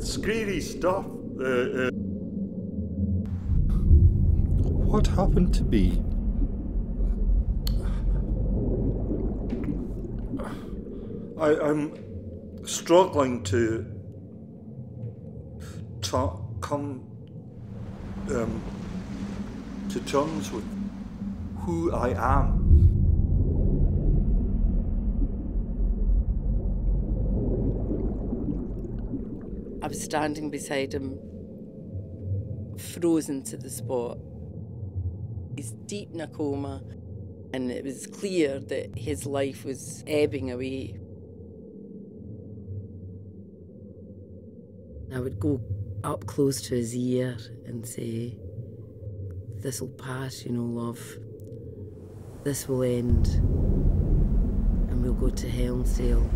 scary stuff. Uh, uh, What happened to B? I, I'm struggling to ta- come um, to terms with who I am. I was standing beside him, frozen to the spot. He's deep in a coma, and it was clear that his life was ebbing away. I would go up close to his ear and say, This'll pass, you know, love. This will end, and we'll go to Helmsdale.